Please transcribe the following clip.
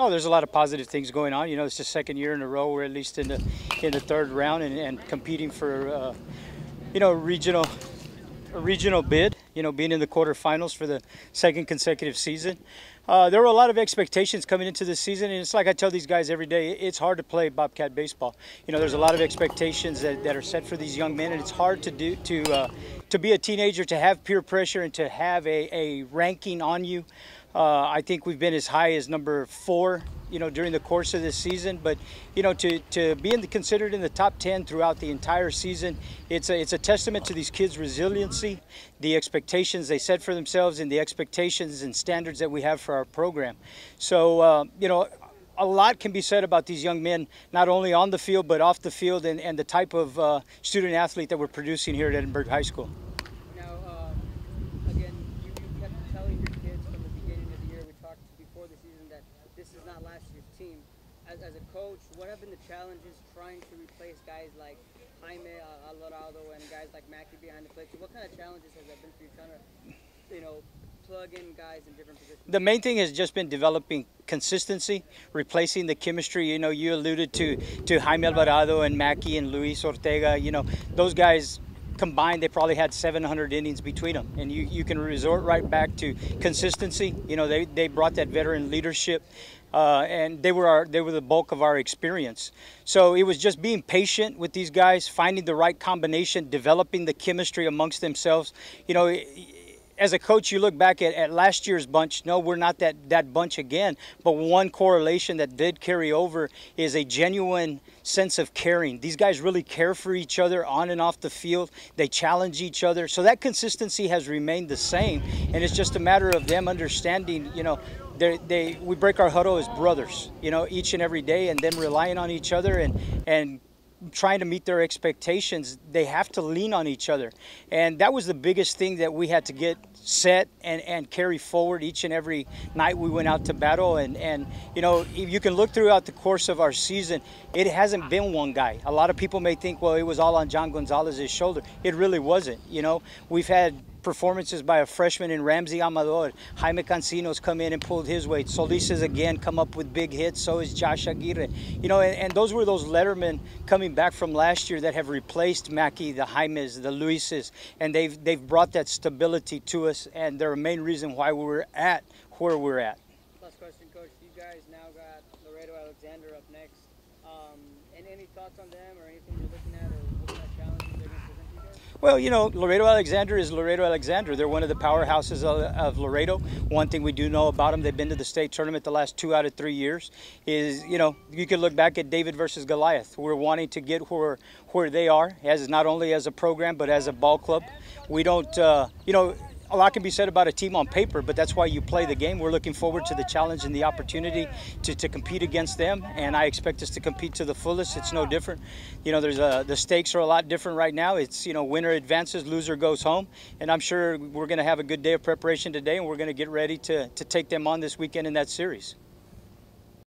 Oh, there's a lot of positive things going on. You know, it's the second year in a row we're at least in the in the third round and, and competing for, uh, you know, regional a regional bid. You know, being in the quarterfinals for the second consecutive season. Uh, there were a lot of expectations coming into this season, and it's like I tell these guys every day: it's hard to play Bobcat baseball. You know, there's a lot of expectations that, that are set for these young men, and it's hard to do to uh, to be a teenager, to have peer pressure, and to have a, a ranking on you. Uh, I think we've been as high as number four, you know, during the course of this season. But you know, to to be in the, considered in the top ten throughout the entire season, it's a it's a testament to these kids' resiliency, the expectations they set for themselves, and the expectations and standards that we have for our program. So uh, you know. A lot can be said about these young men, not only on the field but off the field, and, and the type of uh, student athlete that we're producing here at Edinburg High School. Now uh again you kept telling your kids from the beginning of the year we talked before the season that this is not last year's team. As, as a coach, what have been the challenges trying to replace guys like Jaime uh, Alvarado and guys like Mackey behind the plate? What kind of challenges has that been for you trying to, you know, plug in guys in different positions? The main thing has just been developing consistency, replacing the chemistry. You know, you alluded to to Jaime Alvarado and Mackey and Luis Ortega. You know, those guys combined, they probably had 700 innings between them. And you, you can resort right back to consistency. You know, they, they brought that veteran leadership. Uh, and they were our, they were the bulk of our experience. So it was just being patient with these guys, finding the right combination, developing the chemistry amongst themselves. You know, as a coach, you look back at, at last year's bunch. No, we're not that, that bunch again. But one correlation that did carry over is a genuine sense of caring. These guys really care for each other on and off the field. They challenge each other. So that consistency has remained the same. And it's just a matter of them understanding, you know, they we break our huddle as brothers, you know, each and every day, and them relying on each other and and trying to meet their expectations, they have to lean on each other. And that was the biggest thing that we had to get set and, and carry forward each and every night we went out to battle. And, and, you know, if you can look throughout the course of our season, it hasn't been one guy. A lot of people may think, well, it was all on John Gonzalez's shoulder. It really wasn't. You know, we've had performances by a freshman in Ramsey Amador. Jaime Cancino's come in and pulled his weight. Solis has again come up with big hits. So is Josh Aguirre. You know, and, and those were those lettermen coming back from last year that have replaced Mackey, the Jaimes, the Luises, and they've they've brought that stability to us, and they're a main reason why we're at where we're at. Last question, Coach. You guys now got Laredo Alexander up next. Um, and any thoughts on them or anything you're looking at, or what kind of challenges they're going to present you guys? Well, you know, Laredo Alexander is Laredo Alexander. They're one of the powerhouses of, of, Laredo. One thing we do know about them, they've been to the state tournament the last two out of three years, is, you know, you could look back at David versus Goliath. We're wanting to get where, where they are, as not only as a program, but as a ball club. We don't, uh, you know, a lot can be said about a team on paper, but that's why you play the game. We're looking forward to the challenge and the opportunity to, to compete against them, and I expect us to compete to the fullest. It's no different. You know, there's a, the stakes are a lot different right now. It's, you know, winner advances, loser goes home, and I'm sure we're going to have a good day of preparation today, and we're going to get ready to, to take them on this weekend in that series.